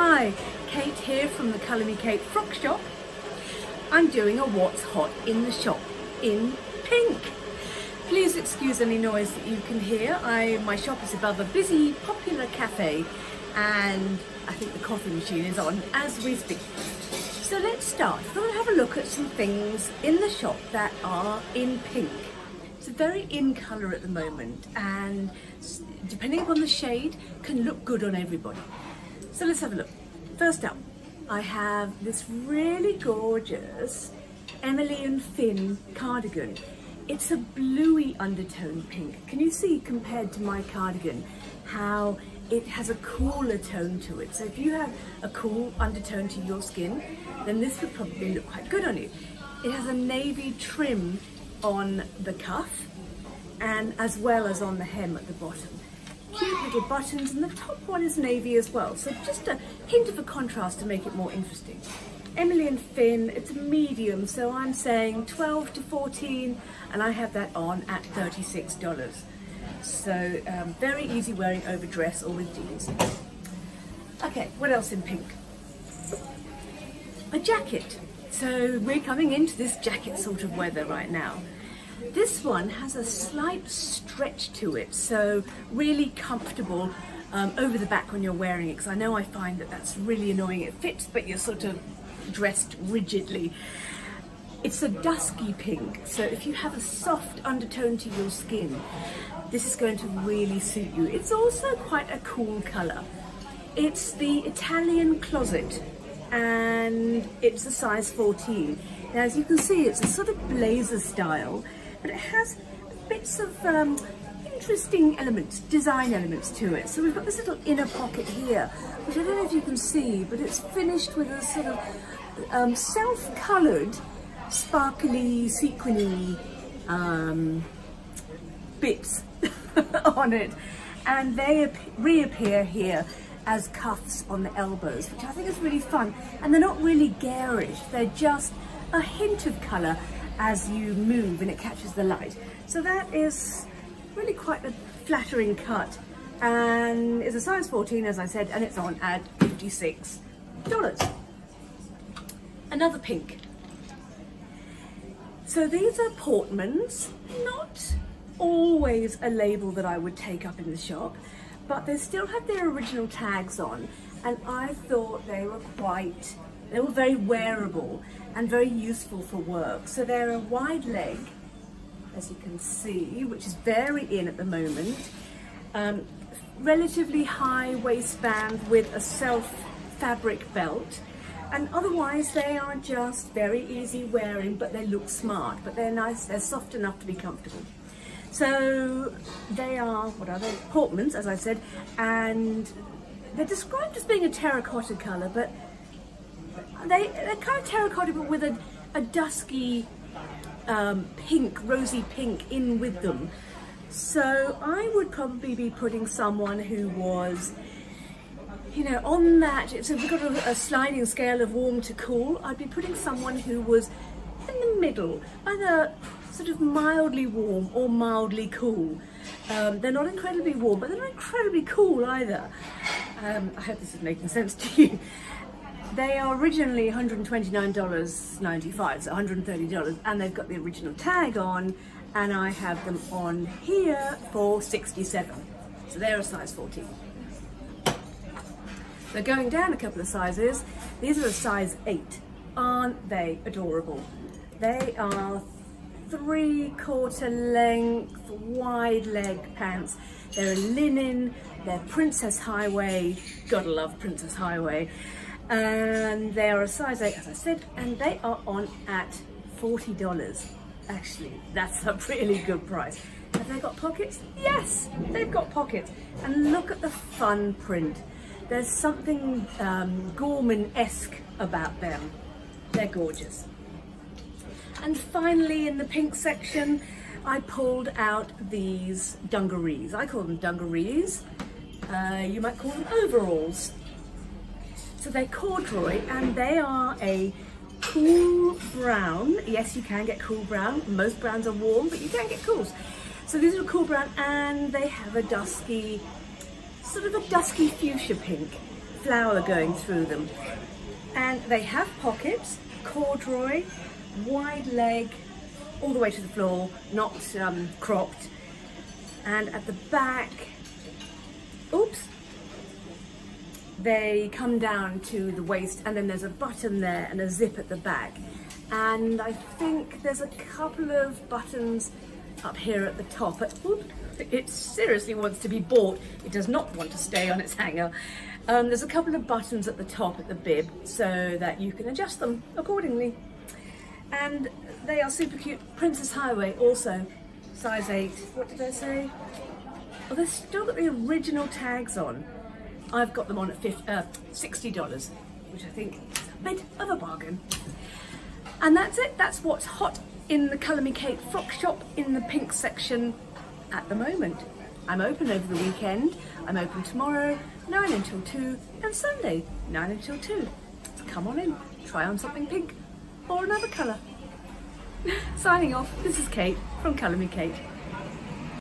Hi, Kate here from the Colour Me Kate Frock Shop. I'm doing a What's Hot in the Shop in pink. Please excuse any noise that you can hear. I, my shop is above a busy, popular cafe and I think the coffee machine is on as we speak. So let's start. To have a look at some things in the shop that are in pink. It's a very in colour at the moment and depending upon the shade can look good on everybody. So let's have a look. First up, I have this really gorgeous Emily and Fin cardigan. It's a bluey undertone pink. Can you see compared to my cardigan how it has a cooler tone to it. So if you have a cool undertone to your skin, then this would probably look quite good on you. It has a navy trim on the cuff and as well as on the hem at the bottom. Cute little buttons and the top one is navy as well. So just a hint of a contrast to make it more interesting. Emily and Fin, it's a medium, so I'm saying 12 to 14 and I have that on at $36. So um, very easy wearing over dress or with jeans. Okay, what else in pink? A jacket. So we're coming into this jacket sort of weather right now. This one has a slight stretch to it, so really comfortable um, over the back when you're wearing it, because I know I find that that's really annoying. It fits, but you're sort of dressed rigidly. It's a dusky pink, so if you have a soft undertone to your skin, this is going to really suit you. It's also quite a cool colour. It's the Italian Closet and it's a size 14. Now as you can see it's a sort of blazer style but it has bits of um, interesting elements, design elements to it. So we've got this little inner pocket here which I don't know if you can see but it's finished with a sort of um, self-coloured sparkly sequiny um, bits on it. And they reappear here as cuffs on the elbows which I think is really fun. And they're not really garish they're just a hint of colour as you move and it catches the light. So that is really quite a flattering cut. And it's a size 14 as I said and it's on at $56 another pink. So these are Portmans. Not always a label that I would take up in the shop, but they still have their original tags on. And I thought they were quite, they were very wearable and very useful for work. So they're a wide leg, as you can see, which is very in at the moment. Um, relatively high waistband with a self fabric belt and otherwise they are just very easy wearing but they look smart but they're nice they're soft enough to be comfortable so they are, what are they? Portmans, as I said, and they're described as being a terracotta colour, but they, they're kind of terracotta but with a, a dusky um, pink, rosy pink in with them. So I would probably be putting someone who was, you know, on that, so we've got a, a sliding scale of warm to cool, I'd be putting someone who was in the middle, either sort of mildly warm or mildly cool. Um, they're not incredibly warm, but they're not incredibly cool either. Um, I hope this is making sense to you. They are originally $129.95, so $130, and they've got the original tag on, and I have them on here for 67 So they're a size 14. They're going down a couple of sizes. These are a size 8. Aren't they adorable? They are three quarter length wide leg pants. They're linen, they're Princess Highway, gotta love Princess Highway. And they are a size 8 as I said and they are on at $40. Actually, that's a really good price. Have they got pockets? Yes, they've got pockets. And look at the fun print. There's something um, Gorman-esque about them. They're gorgeous. And finally in the pink section, I pulled out these dungarees. I call them dungarees. Uh, you might call them overalls. So they're corduroy and they are a cool brown. Yes, you can get cool brown. Most browns are warm, but you can get cools. So these are cool brown and they have a dusky, sort of a dusky fuchsia pink. flower going through them. And they have pockets, corduroy, wide leg, all the way to the floor, not um, cropped. And at the back, they come down to the waist and then there's a button there and a zip at the back. And I think there's a couple of buttons up here at the top. It seriously wants to be bought. It does not want to stay on its hanger. Um, there's a couple of buttons at the top at the bib so that you can adjust them accordingly. And they are super cute. Princess Highway also, size 8. What did I say? Oh, they've still got the original tags on. I've got them on at 50, uh, $60, which I think is a bit of a bargain. And that's it. That's what's hot in the Colour Me Kate frock shop in the pink section at the moment. I'm open over the weekend. I'm open tomorrow, 9 until 2, and Sunday, 9 until 2. So come on in, try on something pink or another colour. Signing off, this is Kate from Colour Me Kate.